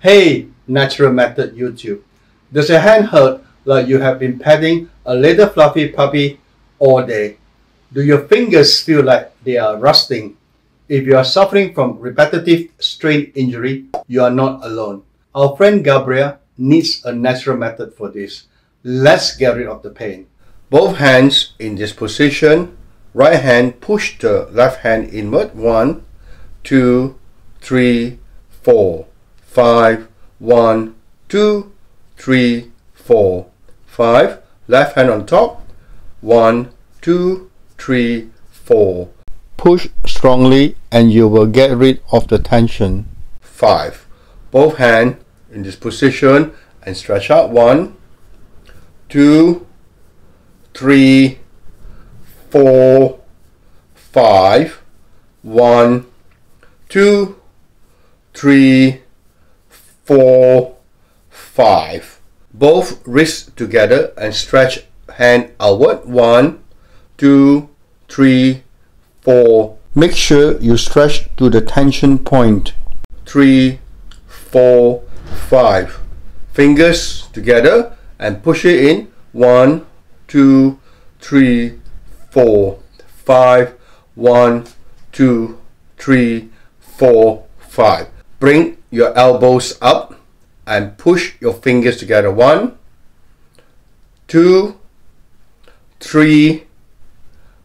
Hey, Natural Method YouTube. Does your hand hurt like you have been petting a little fluffy puppy all day? Do your fingers feel like they are rusting? If you are suffering from repetitive strain injury, you are not alone. Our friend Gabriel needs a natural method for this. Let's get rid of the pain. Both hands in this position. Right hand push the left hand inward. One, two, three, four, five, one, two, three, four, five. Left hand on top. One, two, three, four. Push strongly and you will get rid of the tension. Five. Both hands in this position and stretch out. One, two, three, four, five. One, two, three, four, five. Both wrists together and stretch hand outward. One, two, three, four. Make sure you stretch to the tension point. Three, four, five. Fingers together and push it in. One, two, three, four, five. One, two, three, four, five. Bring your elbows up and push your fingers together. One, two, three,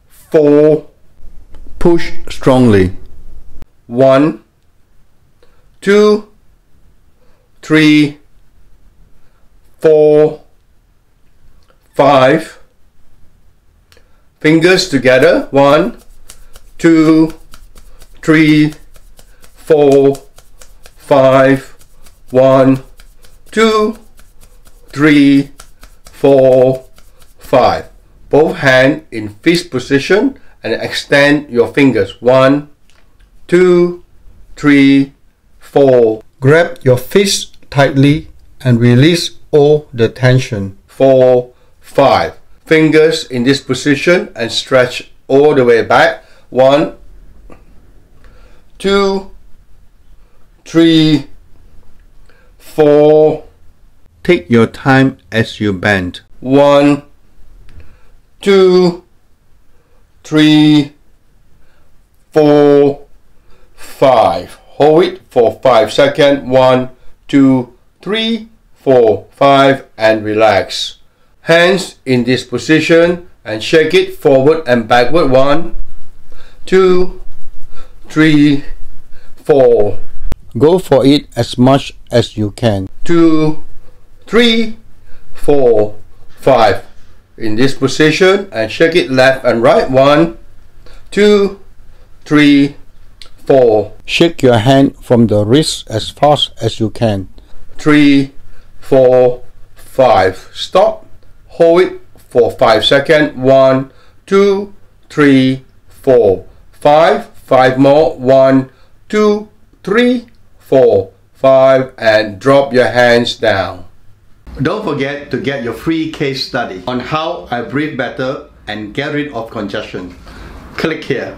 four. Push strongly. One, two, three, four, five. Fingers together. One, two, three, four, five. One, two, three, four, five. Both hands in fist position and extend your fingers. One, two, three, four. Grab your fist tightly and release all the tension. Four, five. Fingers in this position and stretch all the way back. One, two, three, four. Take your time as you bend. One, two, three, four, five. Hold it for five seconds. One, two, three, four, five, and relax. Hands in this position and shake it forward and backward. One, two, three, four. Go for it as much as you can. Two, three, four, five. In this position and shake it left and right. One, two, three, four. Shake your hand from the wrist as fast as you can. Three, four, five. Stop. Hold it for five seconds. One, two, three, four, five. Five more. One, two, three, four, five, and drop your hands down. Don't forget to get your free case study on how I breathe better and get rid of congestion. Click here.